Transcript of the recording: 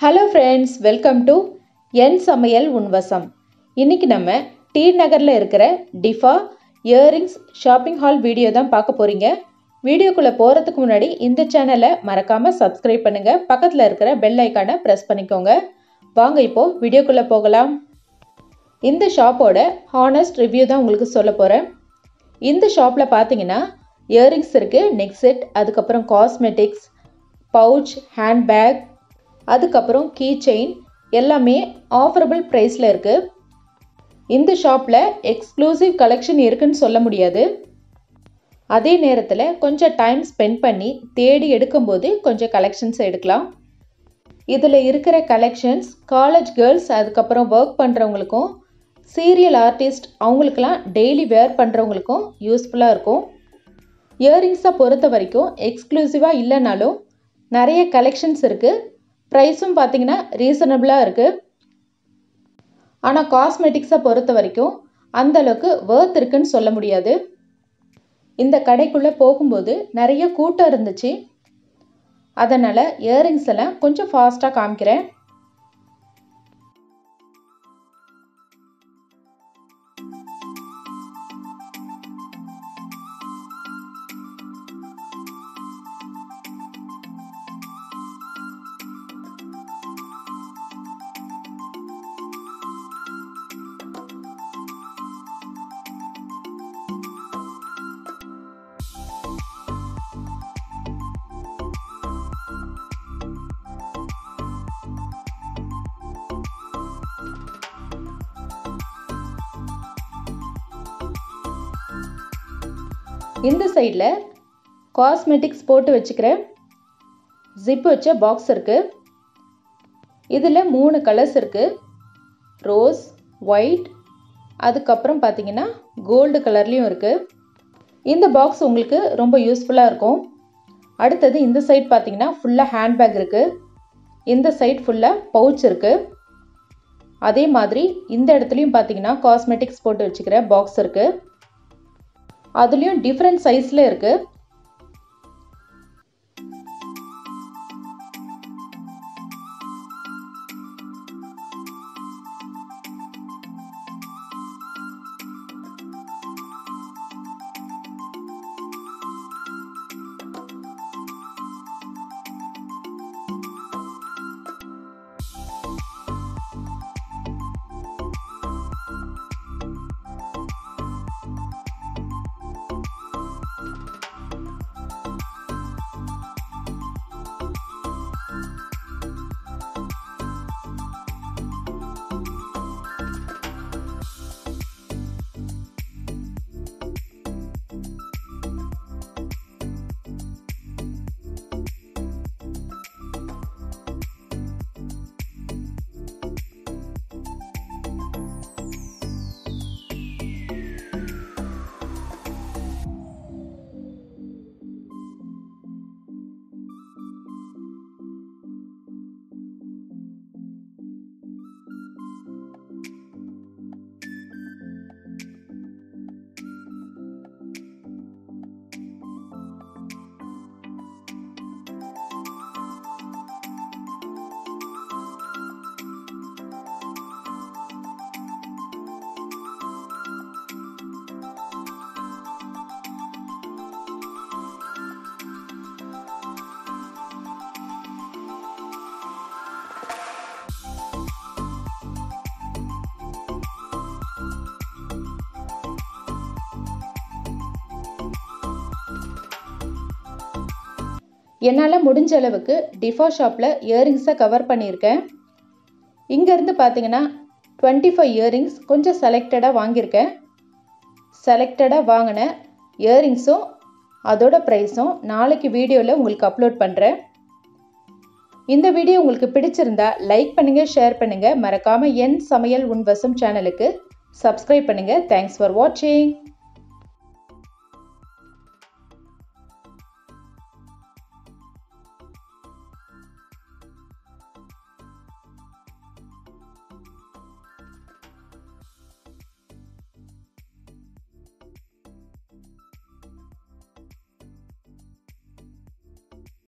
Hello friends welcome to என் சமையல் உன்வசம் இன்றைக்கி நம்ம டி நகரில் இருக்கிற டிஃபா இயரிங்ஸ் ஷாப்பிங் ஹால் வீடியோ தான் பார்க்க போகிறீங்க வீடியோக்குள்ளே போகிறதுக்கு முன்னாடி இந்த சேனலை மறக்காமல் சப்ஸ்கிரைப் பண்ணுங்கள் பக்கத்தில் இருக்கிற பெல் ஐக்கானை ப்ரெஸ் பண்ணிக்கோங்க. வாங்க இப்போது வீடியோக்குள்ளே போகலாம். இந்த ஷாப்போட ஹானஸ்ட் ரிவ்யூ தான் உங்களுக்கு சொல்ல போகிறேன் இந்த ஷாப்பில் பார்த்தீங்கன்னா இயரிங்ஸ் இருக்குது நெக் செட் அதுக்கப்புறம் காஸ்மெட்டிக்ஸ் பவுச் ஹேண்ட்பேக் அதுக்கப்புறம் கீ செயின் எல்லாமே ஆஃபரபிள் ப்ரைஸில் இருக்குது இந்த ஷாப்பில் எக்ஸ்க்ளூசிவ் கலெக்ஷன் இருக்குன்னு சொல்ல முடியாது. அதே நேரத்தில் கொஞ்சம் டைம் ஸ்பெண்ட் பண்ணி தேடி எடுக்கும்போது கொஞ்சம் கலெக்ஷன்ஸ் எடுக்கலாம். இதில் இருக்கிற கலெக்ஷன்ஸ் காலேஜ் கேர்ள்ஸ் அதுக்கப்புறம் ஒர்க் பண்ணுறவங்களுக்கும் சீரியல் ஆர்டிஸ்ட் அவங்களுக்கெல்லாம் டெய்லி வேர் பண்ணுறவங்களுக்கும் யூஸ்ஃபுல்லாக இருக்கும். இயரிங்ஸை பொறுத்த வரைக்கும் எக்ஸ்க்ளூசிவாக இல்லைனாலும் நிறைய கலெக்ஷன்ஸ் இருக்குது ப்ரைஸும் பார்த்தீங்கன்னா ரீசனபிளாக இருக்குது ஆனால் காஸ்மெட்டிக்ஸை பொறுத்த வரைக்கும் அந்தளவுக்கு வேர்த் இருக்குன்னு சொல்ல முடியாது. இந்த கடைக்குள்ளே போகும்போது நிறைய கூட்டம் இருந்துச்சு. அதனால் இயரிங்ஸ் எல்லாம் கொஞ்சம் ஃபாஸ்ட்டாக காமிக்கிறேன். இந்த சைடில் காஸ்மெட்டிக்ஸ் போட்டு வச்சுக்கிற ஜிப் வச்ச பாக்ஸ் இருக்குது இதில் மூணு கலர்ஸ் இருக்குது ரோஸ் ஒயிட் அதுக்கப்புறம் பார்த்தீங்கன்னா கோல்டு கலர்லேயும் இருக்குது இந்த பாக்ஸ் உங்களுக்கு ரொம்ப யூஸ்ஃபுல்லாக இருக்கும். அடுத்தது இந்த சைட் பார்த்தீங்கன்னா ஃபுல்லாக ஹேண்ட்பேக் இருக்குது இந்த சைட் ஃபுல்லாக பவுச் இருக்குது அதே மாதிரி இந்த இடத்துலையும் பார்த்தீங்கன்னா காஸ்மெட்டிக்ஸ் போட்டு வச்சுக்கிற பாக்ஸ் இருக்குது அதுலேயும் டிஃப்ரெண்ட் சைஸில் இருக்குது என்னால் முடிஞ்ச அளவுக்கு டிஃபா ஷாப்பில் இயரிங்ஸை கவர் பண்ணியிருக்கேன். இங்கேருந்து பார்த்தீங்கன்னா டுவெண்ட்டி ஃபைவ் இயரிங்ஸ் கொஞ்சம் செலக்டடாக வாங்கியிருக்கேன். செலக்டடாக வாங்கின இயரிங்ஸும் அதோட ப்ரைஸும் நாளைக்கு வீடியோவில் உங்களுக்கு அப்லோட் பண்ணுறேன் இந்த வீடியோ உங்களுக்கு பிடிச்சிருந்தா லைக் பண்ணுங்கள் ஷேர் பண்ணுங்கள் மறக்காமல் என் சமையல் உன்வசம் சேனலுக்கு சப்ஸ்கிரைப் பண்ணுங்கள் தேங்க்ஸ் ஃபார் வாட்சிங்